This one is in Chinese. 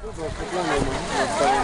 不个是专的一个